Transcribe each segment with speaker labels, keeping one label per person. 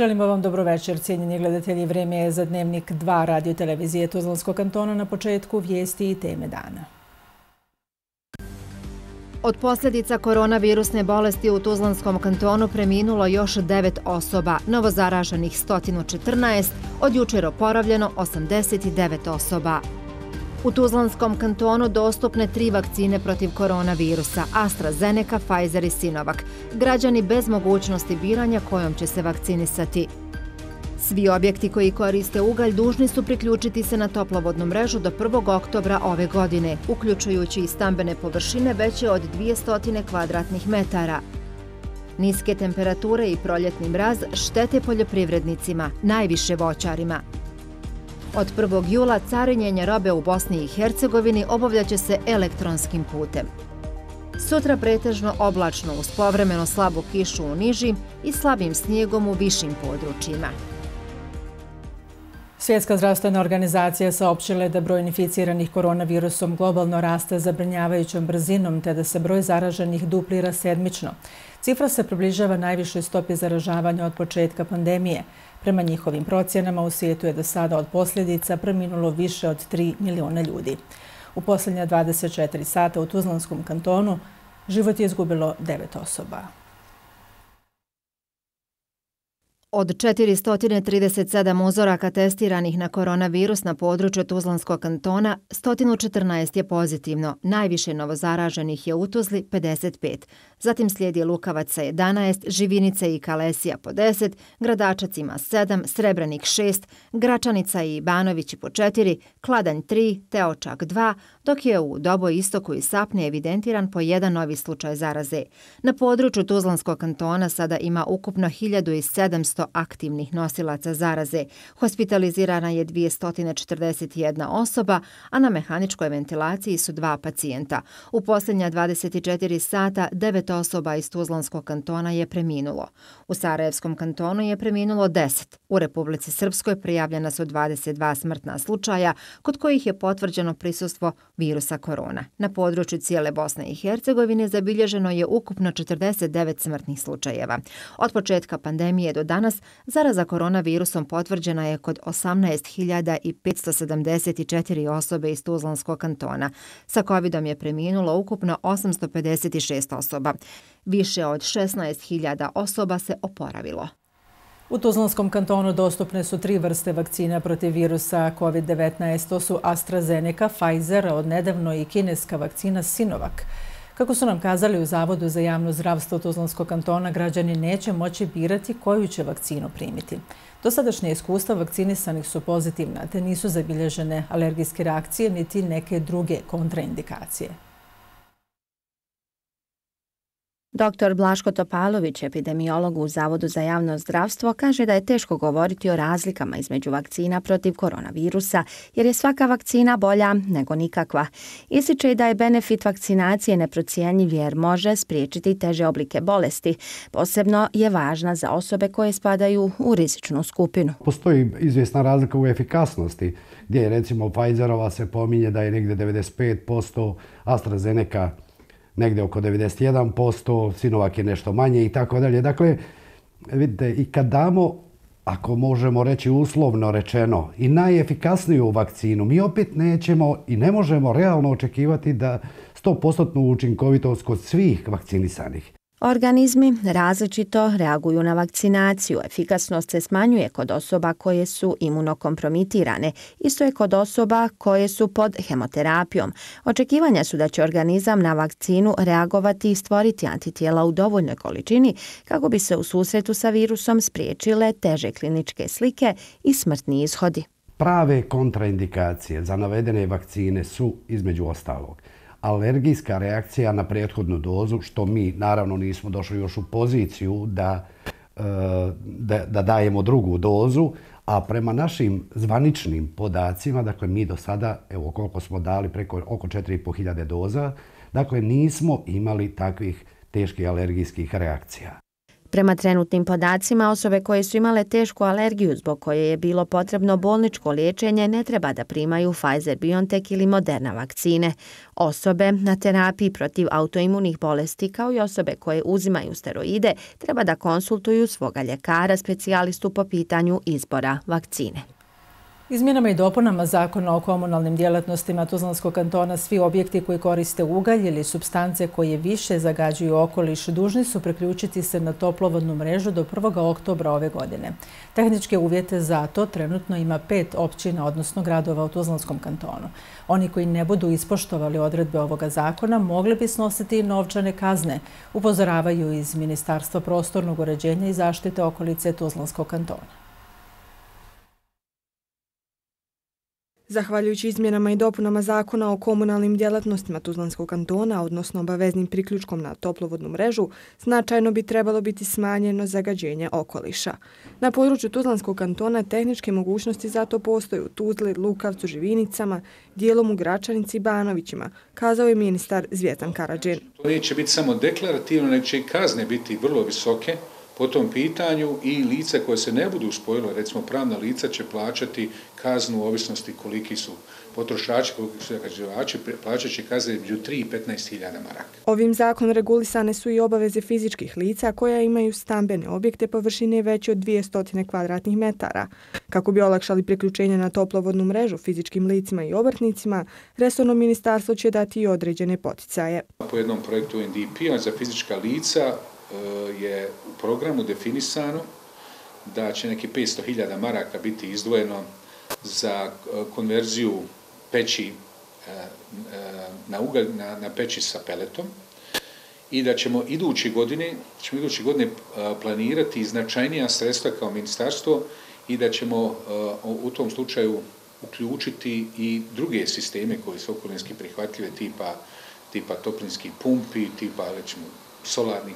Speaker 1: Želimo vam dobro večer, cijenjeni gledatelji. Vrijeme je za dnevnik 2 radio televizije Tuzlanskog kantona na početku vijesti i teme dana.
Speaker 2: Od posljedica koronavirusne bolesti u Tuzlanskom kantonu preminulo još 9 osoba, novozaraženih 114, od jučer oporavljeno 89 osoba. U Tuzlanskom kantonu dostupne tri vakcine protiv koronavirusa, AstraZeneca, Pfizer i Sinovac. Građani bez mogućnosti biranja kojom će se vakcinisati. Svi objekti koji koriste ugalj dužni su priključiti se na toplovodnu mrežu do 1. oktobra ove godine, uključujući i stambene površine veće od 200 kvadratnih metara. Niske temperature i proljetni mraz štete poljoprivrednicima, najviše voćarima. Od 1. jula carinjenje robe u Bosni i Hercegovini obavljaće se elektronskim putem. Sutra pretežno oblačno uz povremeno slabu kišu u nižim i slabim snijegom u višim područjima.
Speaker 1: Svjetska zdravstvena organizacija saopćila je da broj inficiranih koronavirusom globalno raste zabrinjavajućom brzinom te da se broj zaraženih duplira sedmično. Cifra se približava najvišoj stopi zaražavanja od početka pandemije. Prema njihovim procjenama u svijetu je do sada od posljedica preminulo više od 3 miliona ljudi. U posljednja 24 sata u Tuzlanskom kantonu život je izgubilo 9 osoba.
Speaker 2: Od 437 uzoraka testiranih na koronavirus na području Tuzlanskog kantona, 114 je pozitivno, najviše novozaraženih je u Tuzli 55. Zatim slijedi Lukavac sa 11, Živinica i Kalesija po 10, Gradačac ima 7, Srebrenik 6, Gračanica i Banovići po 4, Kladanj 3, Teočak 2, dok je u Doboj istoku i Sapne evidentiran po jedan novi slučaj zaraze. Na području Tuzlanskog kantona sada ima ukupno 1700 aktivnih nosilaca zaraze. Hospitalizirana je 241 osoba, a na mehaničkoj ventilaciji su dva pacijenta. U posljednja 24 sata devet osoba iz Tuzlanskog kantona je preminulo. U Sarajevskom kantonu je preminulo 10. U Republici Srpskoj prijavljena su 22 smrtna slučaja, kod kojih je potvrđeno prisustvo virusa korona. Na području cijele Bosne i Hercegovine zabilježeno je ukupno 49 smrtnih slučajeva. Od početka pandemije do danas zaraza koronavirusom potvrđena je kod 18.574 osobe iz Tuzlanskog kantona. Sa COVID-om je preminulo ukupno 856 osoba. Više od 16.000 osoba se oporavilo.
Speaker 1: U Tuzlanskom kantonu dostupne su tri vrste vakcina protiv virusa COVID-19. To su AstraZeneca, Pfizer, od nedavno i kineska vakcina Sinovac. Kako su nam kazali u Zavodu za javno zdravstvo Tuzlanskog kantona, građani neće moći birati koju će vakcinu primiti. Dosadašnje iskustva vakcinisanih su pozitivna, te nisu zabilježene alergijske reakcije niti neke druge kontraindikacije.
Speaker 2: Dr. Blaško Topalović, epidemiolog u Zavodu za javno zdravstvo, kaže da je teško govoriti o razlikama između vakcina protiv koronavirusa, jer je svaka vakcina bolja nego nikakva. Ističe i da je benefit vakcinacije neprocijenjiv jer može spriječiti teže oblike bolesti. Posebno je važna za osobe koje spadaju u rizičnu skupinu.
Speaker 3: Postoji izvjesna razlika u efikasnosti, gdje je recimo Pfizerova se pominje da je negde 95%, AstraZeneca negde oko 91%, Sinovac je nešto manje i tako dalje. Dakle, vidite, i kad damo, ako možemo reći uslovno rečeno, i najefikasniju vakcinu, mi opet nećemo i ne možemo realno očekivati da 100% učinkovitost kod svih vakcinisanih.
Speaker 2: Organizmi različito reaguju na vakcinaciju. Efikasnost se smanjuje kod osoba koje su imunokompromitirane. Isto je kod osoba koje su pod hemoterapijom. Očekivanja su da će organizam na vakcinu reagovati i stvoriti antitijela u dovoljnoj količini kako bi se u susretu sa virusom spriječile teže kliničke slike i smrtni ishodi.
Speaker 3: Prave kontraindikacije za navedene vakcine su između ostalog alergijska reakcija na prethodnu dozu, što mi naravno nismo došli još u poziciju da, e, da, da dajemo drugu dozu, a prema našim zvaničnim podacima, dakle mi do sada, evo koliko smo dali, preko oko 4.500 doza, dakle nismo imali takvih teških alergijskih reakcija.
Speaker 2: Prema trenutnim podacima, osobe koje su imale tešku alergiju zbog koje je bilo potrebno bolničko liječenje ne treba da primaju Pfizer-BioNTech ili Moderna vakcine. Osobe na terapiji protiv autoimunih bolesti kao i osobe koje uzimaju steroide treba da konsultuju svoga ljekara specijalistu po pitanju izbora vakcine.
Speaker 1: Izmjenama i dopunama zakona o komunalnim djelatnostima Tuzlanskog kantona svi objekti koji koriste ugalj ili substance koje više zagađuju okoliš dužni su preključiti se na toplovodnu mrežu do 1. oktobra ove godine. Tehničke uvjete za to trenutno ima pet općina, odnosno gradova u Tuzlanskom kantonu. Oni koji ne budu ispoštovali odredbe ovoga zakona mogli bi snositi novčane kazne, upozoravaju iz Ministarstva prostornog uređenja i zaštite okolice Tuzlanskog kantona.
Speaker 4: Zahvaljujući izmjenama i dopunama zakona o komunalnim djelatnostima Tuzlanskog kantona, odnosno obaveznim priključkom na toplovodnu mrežu, značajno bi trebalo biti smanjeno zagađenje okoliša. Na području Tuzlanskog kantona tehničke mogućnosti zato postoju u Tuzli, Lukavcu, Živinicama, dijelom u Gračanici i Banovićima, kazao je ministar Zvjetan Karadžin.
Speaker 5: Znači, neće biti samo deklarativno, neće i kazne biti vrlo visoke, po tom pitanju i lica koje se ne budu spojilo, recimo pravna lica će plaćati kaznu u ovisnosti koliki su potrošači, koliki su zagađivači, plaćat će kazne među 3 i 15 hiljada maraka.
Speaker 4: Ovim zakon regulisane su i obaveze fizičkih lica koja imaju stambene objekte površine veće od 200 kvadratnih metara. Kako bi olakšali priključenje na toplovodnu mrežu fizičkim licima i obrtnicima, Resorno ministarstvo će dati i određene poticaje.
Speaker 5: Po jednom projektu NDP-a za fizička lica Eh, je u programu definisano da će neki 500.000 maraka biti izdvojeno za eh, konverziju peći eh, na, ugalj, na, na peći sa peletom i da ćemo idući godine, ćemo idući godine planirati značajnija sredstva kao ministarstvo i da ćemo u tom slučaju uključiti i druge sisteme koji su okolinski prihvatljive tipa, tipa toplinskih pumpi, tipa recimo, solarnih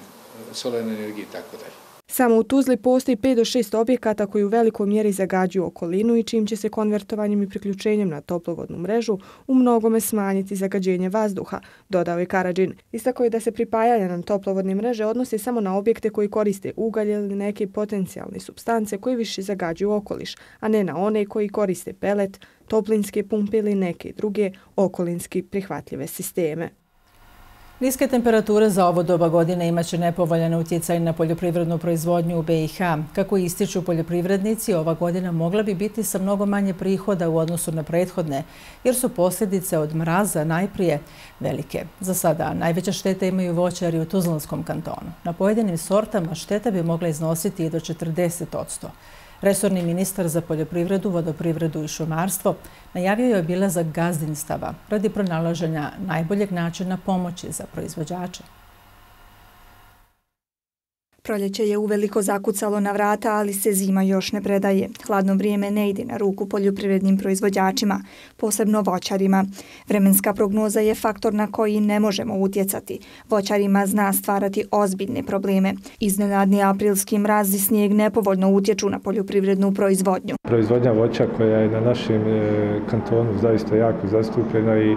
Speaker 5: solarne energije i tako dalje.
Speaker 4: Samo u Tuzli postoji 5 do 6 objekata koji u velikoj mjeri zagađuju okolinu i čim će se konvertovanjem i priključenjem na toplovodnu mrežu u mnogome smanjiti zagađenje vazduha, dodao je Karadžin. Istako je da se pripajanje na toplovodne mreže odnosi samo na objekte koji koriste ugalj ili neke potencijalne substance koji više zagađuju okoliš, a ne na one koji koriste pelet, toplinske pumpe ili neke druge okolinski prihvatljive sisteme.
Speaker 1: Niske temperature za ovo doba godine imaće nepovoljan utjecaj na poljoprivrednu proizvodnju u BiH. Kako ističu poljoprivrednici, ova godina mogla bi biti sa mnogo manje prihoda u odnosu na prethodne, jer su posljedice od mraza najprije velike. Za sada najveća šteta imaju voćari u Tuzlanskom kantonu. Na pojedinim sortama šteta bi mogla iznositi i do 40 odsto. Resorni ministar za poljoprivredu, vodoprivredu i šumarstvo najavio je obilazak gazdinstava radi pronalaženja najboljeg načina pomoći za proizvođače.
Speaker 6: Proljeće je uveliko zakucalo na vrata, ali se zima još ne predaje. Hladno vrijeme ne ide na ruku poljoprivrednim proizvođačima, posebno voćarima. Vremenska prognoza je faktor na koji ne možemo utjecati. Voćarima zna stvarati ozbiljne probleme. Iznenadni aprilski mraz i snijeg nepovoljno utječu na poljoprivrednu proizvodnju.
Speaker 7: Proizvodnja voća koja je na našem e, kantonu zaista jako zastupljena i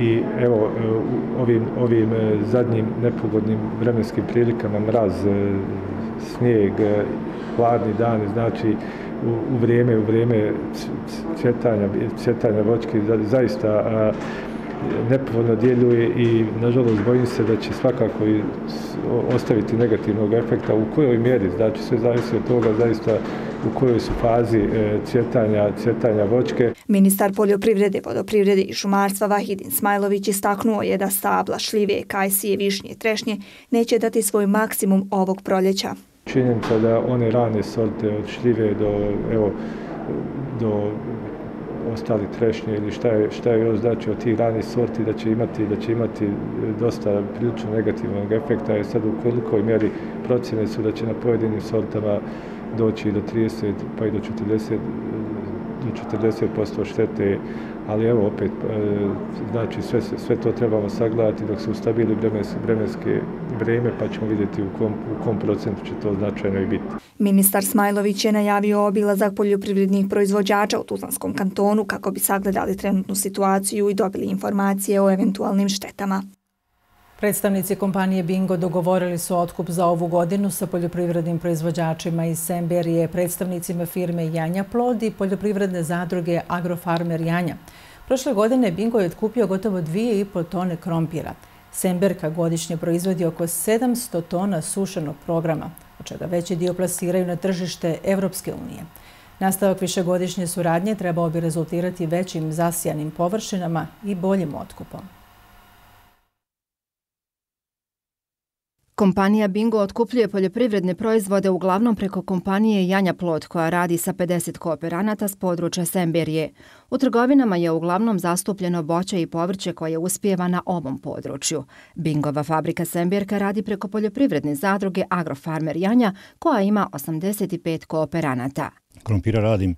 Speaker 7: i evo e, ovim, ovim e, zadnjim nepogodnim vremenskim prilikama mraz, e, snijeg, hladni dani, znači u, u vrijeme u vrijeme cvjetanja, cvjetanja vočke zaista nepovoljno djeluje i nažalost bojim se da će svakako i ostaviti negativnog efekta u kojoj mjeri, znači sve zavisi od toga zaista u kojoj su fazi e, cvjetanja, cvjetanja voćke.
Speaker 6: Ministar poljoprivrede, vodoprivrede i šumarstva Vahidin Smajlović istaknuo je da stabla, šljive, kajsije, višnje, trešnje neće dati svoj maksimum ovog proljeća.
Speaker 7: Činjenica da one rane sorte od šljive do, evo, do ostali trešnje ili šta je, šta je još znači od tih ranih sorti da će imati da će imati dosta prilično negativnog efekta i sad u kolikoj mjeri procjene su da će na pojedinim sortama doći do 30 pa i do 40 do 40% štete, ali evo opet, e, znači sve, sve to trebamo sagledati dok se ustabili vremenske, vremenske vreme, pa ćemo vidjeti u kom, u kom procentu će to značajno i biti.
Speaker 6: Ministar Smajlović je najavio obilazak poljoprivrednih proizvođača u Tuzlanskom kantonu kako bi sagledali trenutnu situaciju i dobili informacije o eventualnim štetama.
Speaker 1: Predstavnici kompanije Bingo dogovorili su otkup za ovu godinu sa poljoprivrednim proizvođačima iz Semberije, predstavnicima firme Janja Plod i poljoprivredne zadruge Agrofarmer Janja. Prošle godine Bingo je otkupio gotovo 2,5 tone krompira. Semberka godišnje proizvodi oko 700 tona sušenog programa, od čega veći dio plasiraju na tržište Evropske unije. Nastavak višegodišnje suradnje trebao bi rezultirati većim zasijanim površinama i boljim otkupom.
Speaker 2: Kompanija Bingo otkupljuje poljoprivredne proizvode uglavnom preko kompanije Janja Plot koja radi sa 50 kooperanata s područja Semberije. U trgovinama je uglavnom zastupljeno voće i povrće koje uspijeva na ovom području. Bingova fabrika Semberka radi preko poljoprivredne zadruge Agrofarmer Janja koja ima 85 kooperanata.
Speaker 8: Krompira radim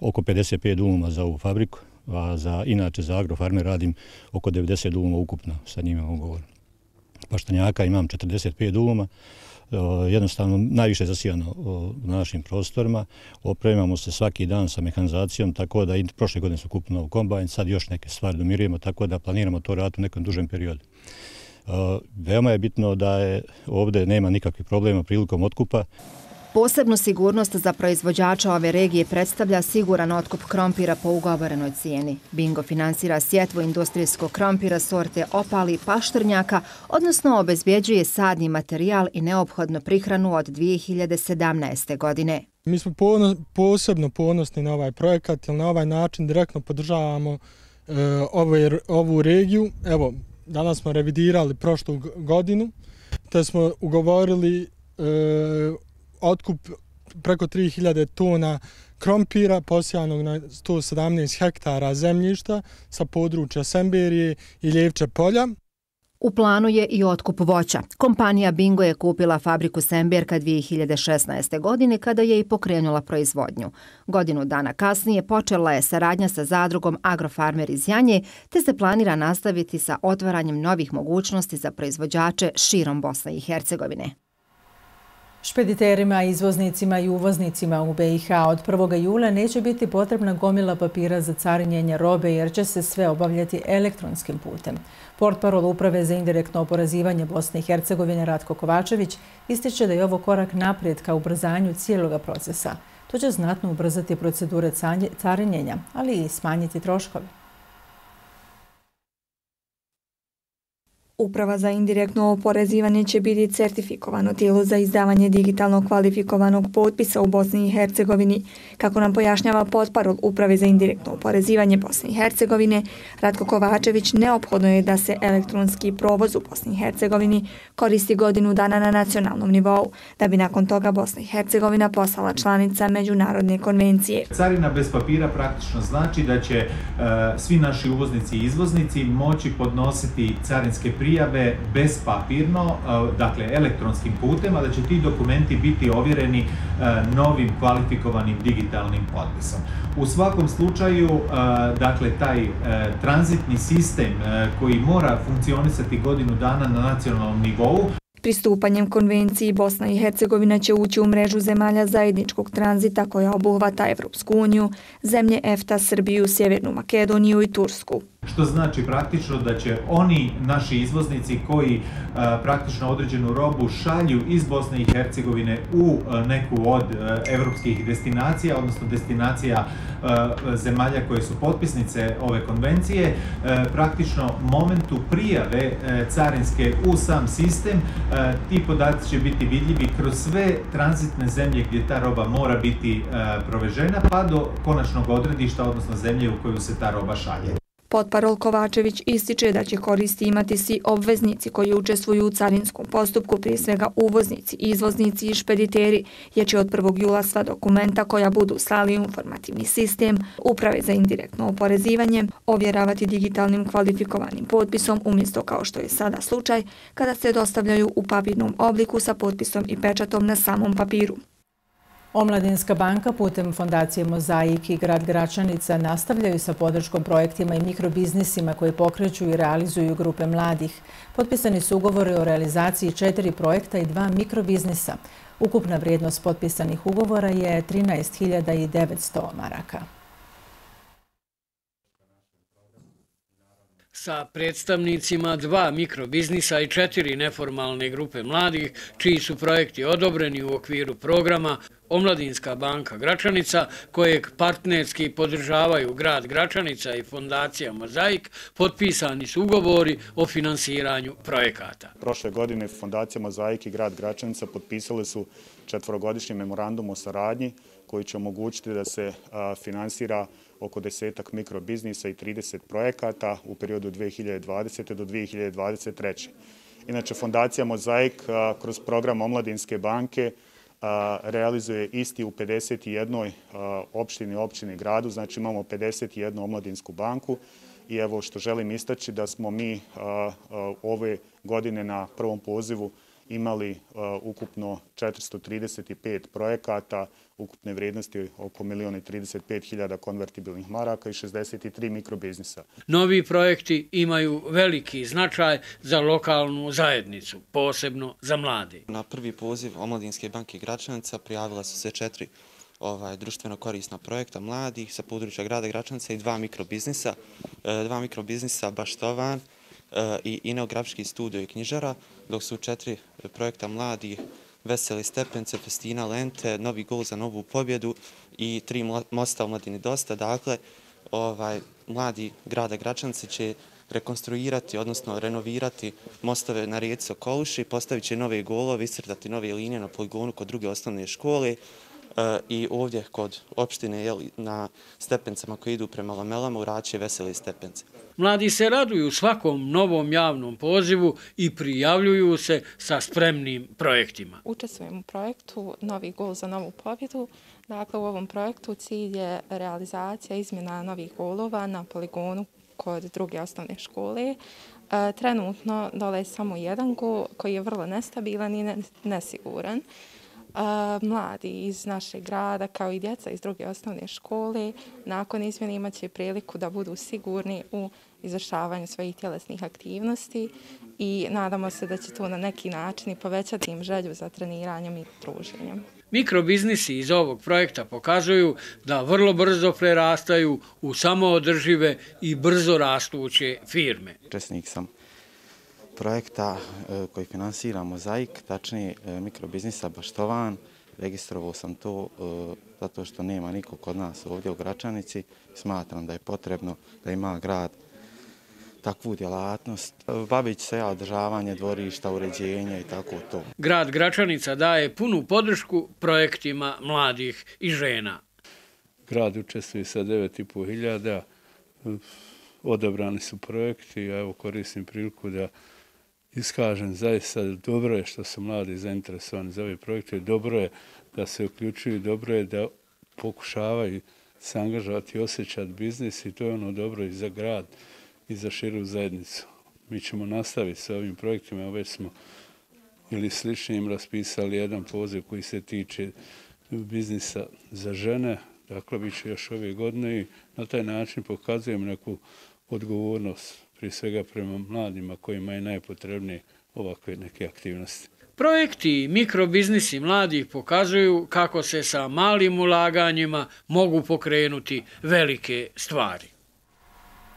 Speaker 8: oko 55 dumuma za ovu fabriku, a za, inače za Agrofarmer radim oko 90 dumuma ukupno sa njima ugovorom paštanjaka imam 45 duvoma, e, jednostavno najviše zasijano e, u našim prostorima. Opremamo se svaki dan sa mehanizacijom, tako da i prošle godine su kupili novu kombajn, sad još neke stvari domirujemo, tako da planiramo to rad u nekom dužem periodu. E, veoma je bitno da je ovdje nema nikakvih problema prilikom otkupa.
Speaker 2: Posebnu sigurnost za proizvođača ove regije predstavlja siguran otkup krompira po ugovorenoj cijeni. Bingo finansira sjetvo industrijskog krompira sorte opali paštrnjaka, odnosno obezbjeđuje sadni materijal i neophodnu prihranu od 2017. godine.
Speaker 9: Mi smo posebno ponosni na ovaj projekat, jer na ovaj način direktno podržavamo e, ovu er- regiju. Evo, danas smo revidirali prošlu godinu, te smo ugovorili e, otkup preko 3000 tona krompira posijanog na 117 hektara zemljišta sa područja Semberije i Ljevče polja.
Speaker 2: U planu je i otkup voća. Kompanija Bingo je kupila fabriku Semberka 2016. godine kada je i pokrenula proizvodnju. Godinu dana kasnije počela je saradnja sa zadrugom Agrofarmer iz Janje te se planira nastaviti sa otvaranjem novih mogućnosti za proizvođače širom Bosne i Hercegovine.
Speaker 1: Špediterima, izvoznicima i uvoznicima u BiH od 1. jula neće biti potrebna gomila papira za carinjenje robe jer će se sve obavljati elektronskim putem. Portparol Uprave za indirektno oporazivanje Bosne i Hercegovine Ratko Kovačević ističe da je ovo korak naprijed ka ubrzanju cijeloga procesa. To će znatno ubrzati procedure carinjenja, ali i smanjiti troškove.
Speaker 6: Uprava za indirektno oporezivanje će biti certifikovano tijelo za izdavanje digitalno kvalifikovanog potpisa u Bosni i Hercegovini. Kako nam pojašnjava potparol Uprave za indirektno oporezivanje Bosne i Hercegovine, Ratko Kovačević neophodno je da se elektronski provoz u Bosni i Hercegovini koristi godinu dana na nacionalnom nivou, da bi nakon toga Bosna i Hercegovina postala članica Međunarodne konvencije.
Speaker 10: Carina bez papira praktično znači da će uh, svi naši uvoznici i izvoznici moći podnositi carinske prijatelje prijave bespapirno, e, dakle elektronskim putem, a da će ti dokumenti biti ovjereni e, novim kvalifikovanim digitalnim potpisom. U svakom slučaju, e, dakle, taj tranzitni sistem koji mora funkcionisati godinu dana na nacionalnom nivou,
Speaker 6: Pristupanjem konvenciji Bosna i Hercegovina će ući u mrežu zemalja zajedničkog tranzita koja obuhvata Evropsku uniju, zemlje EFTA, Srbiju, Sjevernu Makedoniju i Tursku
Speaker 10: što znači praktično da će oni naši izvoznici koji a, praktično određenu robu šalju iz Bosne i Hercegovine u a, neku od a, evropskih destinacija, odnosno destinacija zemalja koje su potpisnice ove konvencije, a, praktično momentu prijave carinske u sam sistem, ti podaci će biti vidljivi kroz sve tranzitne zemlje gdje ta roba mora biti provežena, pa do konačnog odredišta, odnosno zemlje u koju se ta roba šalje.
Speaker 6: Potparol Kovačević ističe da će koristi imati svi obveznici koji učestvuju u carinskom postupku, prije svega uvoznici, izvoznici i špediteri, jer će od 1. jula sva dokumenta koja budu slali informativni sistem uprave za indirektno oporezivanje ovjeravati digitalnim kvalifikovanim potpisom umjesto kao što je sada slučaj kada se dostavljaju u papirnom obliku sa potpisom i pečatom na samom papiru.
Speaker 1: Omladinska banka putem Fondacije Mozaik i Grad Gračanica nastavljaju sa podrškom projektima i mikrobiznisima koje pokreću i realizuju grupe mladih. Potpisani su ugovori o realizaciji četiri projekta i dva mikrobiznisa. Ukupna vrijednost potpisanih ugovora je 13.900 maraka.
Speaker 11: sa predstavnicima dva mikrobiznisa i četiri neformalne grupe mladih, čiji su projekti odobreni u okviru programa Omladinska banka Gračanica, kojeg partnerski podržavaju grad Gračanica i fondacija Mozaik, potpisani su ugovori o finansiranju projekata.
Speaker 12: Prošle godine fondacija Mozaik i grad Gračanica potpisali su četvorogodišnji memorandum o saradnji koji će omogućiti da se finansira oko desetak mikrobiznisa i 30 projekata u periodu 2020. do 2023. Inače, Fondacija Mozaik kroz program Omladinske banke realizuje isti u 51. opštini, opštini gradu, znači imamo 51 omladinsku banku i evo što želim istaći da smo mi ove godine na prvom pozivu imali ukupno 435 projekata ukupne vrednosti oko 1.035.000 konvertibilnih maraka i 63 mikrobiznisa.
Speaker 11: Novi projekti imaju veliki značaj za lokalnu zajednicu, posebno za mladi.
Speaker 13: Na prvi poziv Omladinske banke Gračanica prijavila su se četiri ovaj, društveno korisna projekta mladih sa područja grada Gračanica i dva mikrobiznisa. E, dva mikrobiznisa Baštovan e, Eh, i Ineografski studio i knjižara, dok su četiri projekta mladih Veseli stepence, Festina Lente, novi gol za novu pobjedu i tri mosta u Mladini Dosta. Dakle, ovaj, mladi grada Gračance će rekonstruirati, odnosno renovirati mostove na rijeci Okoluši, postavit će nove golove, iscrtati nove linije na poligonu kod druge osnovne škole, i ovdje kod opštine na stepencama koji idu prema Lamelama u Raće Veseli stepence.
Speaker 11: Mladi se raduju svakom novom javnom pozivu i prijavljuju se sa spremnim projektima.
Speaker 14: Učestvujem u projektu Novi gol za novu pobjedu. Dakle, u ovom projektu cilj je realizacija izmjena novih golova na poligonu kod druge osnovne škole. Trenutno dole je samo jedan gol koji je vrlo nestabilan i nesiguran mladi iz našeg grada kao i djeca iz druge osnovne škole nakon izmjene imaće priliku da budu sigurni u izvršavanju svojih tjelesnih aktivnosti i nadamo se da će to na neki način i povećati im želju za treniranjem i druženjem.
Speaker 11: Mikrobiznisi iz ovog projekta pokazuju da vrlo brzo prerastaju u samoodržive i brzo rastuće firme.
Speaker 13: Česnik sam projekta e, koji finansira Mozaik, tačnije e, mikrobiznisa Baštovan. Registrovao sam to e, zato što nema nikog kod nas ovdje u Gračanici. Smatram da je potrebno da ima grad takvu djelatnost. Bavit se ja održavanje dvorišta, uređenja i tako to.
Speaker 11: Grad Gračanica daje punu podršku projektima mladih i žena.
Speaker 15: Grad učestvuje sa 9,5 hiljada. Odebrani su projekti, a evo koristim priliku da iskažem zaista dobro je što su mladi zainteresovani za ove projekte, dobro je da se uključuju, dobro je da pokušavaju se angažovati i osjećati biznis i to je ono dobro i za grad i za širu zajednicu. Mi ćemo nastaviti sa ovim projektima, već smo ili sličnim raspisali jedan poziv koji se tiče biznisa za žene, dakle bit će još ove godine i na taj način pokazujemo neku odgovornost prije svega prema mladima kojima je najpotrebnije ovakve neke aktivnosti.
Speaker 11: Projekti i mikrobiznisi mladih pokazuju kako se sa malim ulaganjima mogu pokrenuti velike stvari.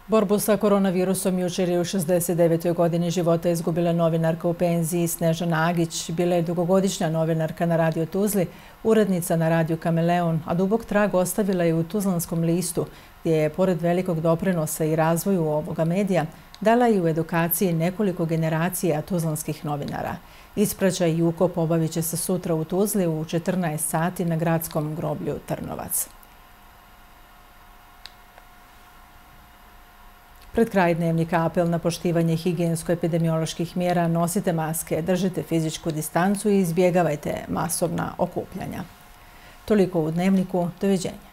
Speaker 1: Borbu sa koronavirusom jučer je u 69. godini života izgubila novinarka u penziji Snežana Agić. Bila je dugogodišnja novinarka na radio Tuzli, urednica na radio Kameleon, a dubog trag ostavila je u Tuzlanskom listu, gdje je, pored velikog doprinosa i razvoju ovoga medija, dala i u edukaciji nekoliko generacija tuzlanskih novinara. Ispraćaj i ukop obavit će se sutra u Tuzli u 14 sati na gradskom groblju Trnovac. Pred kraj dnevnika apel na poštivanje higijensko-epidemioloških mjera nosite maske, držite fizičku distancu i izbjegavajte masovna okupljanja. Toliko u dnevniku. Doviđenja.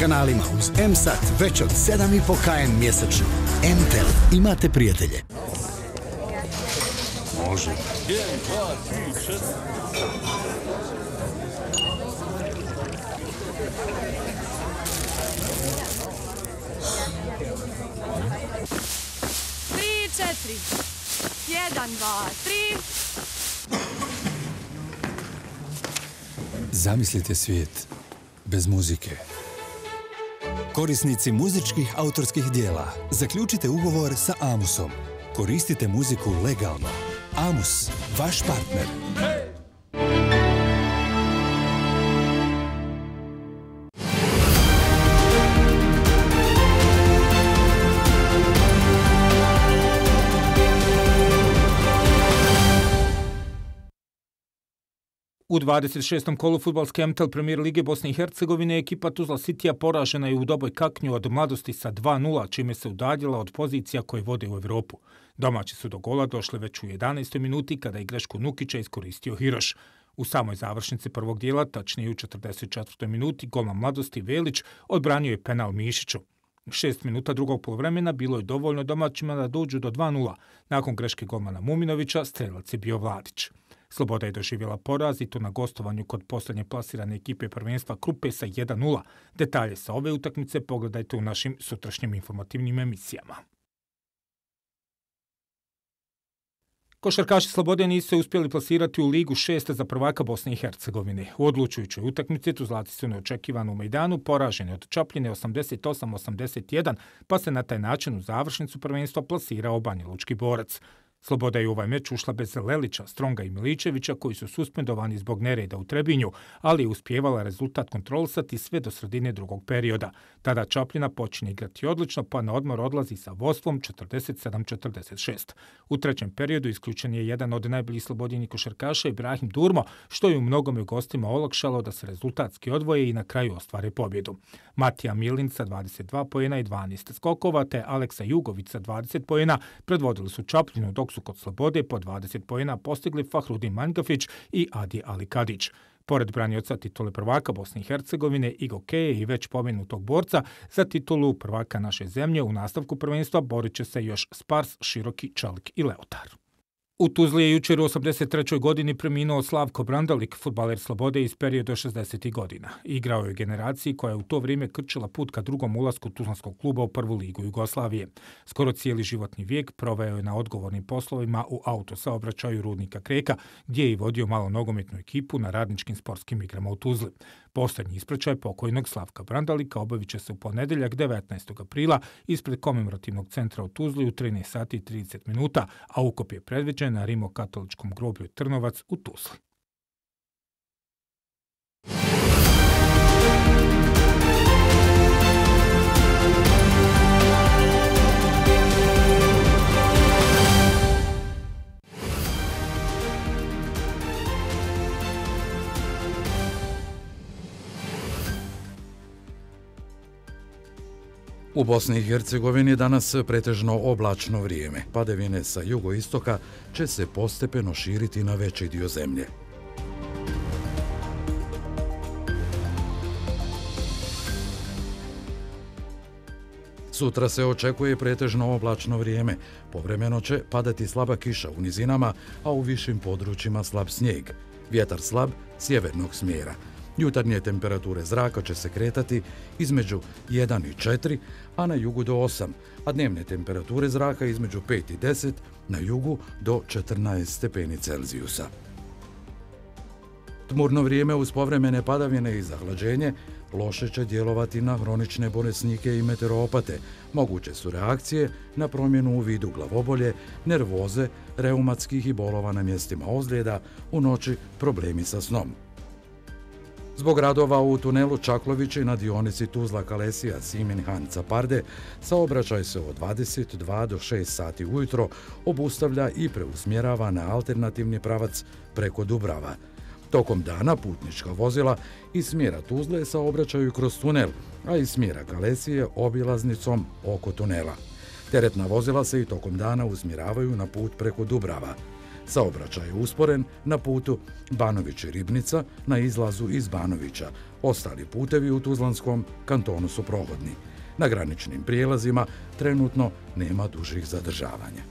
Speaker 16: Kanalima uz M-Sat već od 7,5 kn mjesečno. MTEL. Imate prijatelje. Može. 1, 2, 3,
Speaker 17: 4. Tri, četiri. Jedan, dva, tri.
Speaker 18: Zamislite svijet bez muzike. Korisnici muzičkih autorskih dijela, zaključite ugovor sa Amusom. Koristite muziku legalno. Amus, vaš partner.
Speaker 19: U 26. kolu futbalske MTL premier Lige Bosne i Hercegovine ekipa Tuzla Sitija poražena je u doboj kaknju od mladosti sa 2-0, čime se udaljila od pozicija koje vode u Evropu. Domaći su do gola došli već u 11. minuti kada je grešku Nukića iskoristio Hiroš. U samoj završnici prvog dijela, tačnije u 44. minuti, golman mladosti Velić odbranio je penal Mišiću. Šest minuta drugog polovremena bilo je dovoljno domaćima da dođu do 2-0. Nakon greške golmana Muminovića, strelac je bio Vladić. Sloboda je doživjela poraz i to na gostovanju kod posljednje plasirane ekipe prvenstva Krupe sa 1-0. Detalje sa ove utakmice pogledajte u našim sutrašnjim informativnim emisijama. Košarkaši Slobode nisu uspjeli plasirati u Ligu 6 za prvaka Bosne i Hercegovine. U odlučujućoj utakmici Tuzlaci su neočekivano u Mejdanu poraženi od Čapljine 88-81, pa se na taj način u završnicu prvenstva plasirao Banja Lučki borac. Sloboda je u ovaj meč ušla bez Lelića, Stronga i Miličevića koji su suspendovani zbog nereda u Trebinju, ali je uspjevala rezultat kontrolisati sve do sredine drugog perioda. Tada Čapljina počinje igrati odlično, pa na odmor odlazi sa vodstvom 47-46. U trećem periodu isključen je jedan od najboljih slobodjenih košarkaša Ibrahim Durmo, što je u mnogome gostima olakšalo da se rezultatski odvoje i na kraju ostvare pobjedu. Matija Milin sa 22 pojena i 12 skokova, te Aleksa Jugović sa 20 pojena predvodili su Čapljinu, dok su kod Slobode po 20 pojena postigli Fahrudin Mangafić i Adi Alikadić. Pored branioca titule prvaka Bosne i Hercegovine, Igo Keje i već pomenutog borca za titulu prvaka naše zemlje u nastavku prvenstva borit će se još Spars, Široki, Čalik i Leotar. U Tuzli je jučer u 83. godini preminuo Slavko Brandalik, futbaler Slobode iz perioda 60. godina. Igrao je generaciji koja je u to vrijeme krčila put ka drugom ulasku Tuzlanskog kluba u prvu ligu Jugoslavije. Skoro cijeli životni vijek proveo je na odgovornim poslovima u autosaobraćaju Rudnika Kreka, gdje je i vodio malo nogometnu ekipu na radničkim sportskim igrama u Tuzli. Posljednji ispraćaj pokojnog Slavka Brandalika obavit će se u ponedeljak 19. aprila ispred komemorativnog centra u Tuzli u 13 sati i 30 minuta, a ukop je predviđen na Rimokatoličkom groblju Trnovac u Tuzli.
Speaker 20: U Bosni i Hercegovini danas pretežno oblačno vrijeme. Padevine sa jugoistoka će se postepeno širiti na veći dio zemlje. Sutra se očekuje pretežno oblačno vrijeme. Povremeno će padati slaba kiša u nizinama, a u višim područjima slab snijeg. Vjetar slab sjevernog smjera. Jutarnje temperature zraka će se kretati između 1 i 4, a na jugu do 8, a dnevne temperature zraka između 5 i 10, na jugu do 14 stepeni Celzijusa. Tmurno vrijeme uz povremene padavine i zahlađenje loše će djelovati na hronične bolesnike i meteoropate. Moguće su reakcije na promjenu u vidu glavobolje, nervoze, reumatskih i bolova na mjestima ozljeda, u noći problemi sa snom. Zbog radova u tunelu Čaklovići na dionici Tuzla Kalesija Simin Hanica Parde, saobraćaj se od 22 do 6 sati ujutro obustavlja i preusmjerava na alternativni pravac preko Dubrava. Tokom dana putnička vozila iz smjera Tuzle saobraćaju kroz tunel, a iz smjera Kalesije obilaznicom oko tunela. Teretna vozila se i tokom dana usmjeravaju na put preko Dubrava. Saobraćaj je usporen na putu Banović-Ribnica na izlazu iz Banovića. Ostali putevi u Tuzlanskom kantonu su prohodni. Na graničnim prijelazima trenutno nema dužih zadržavanja.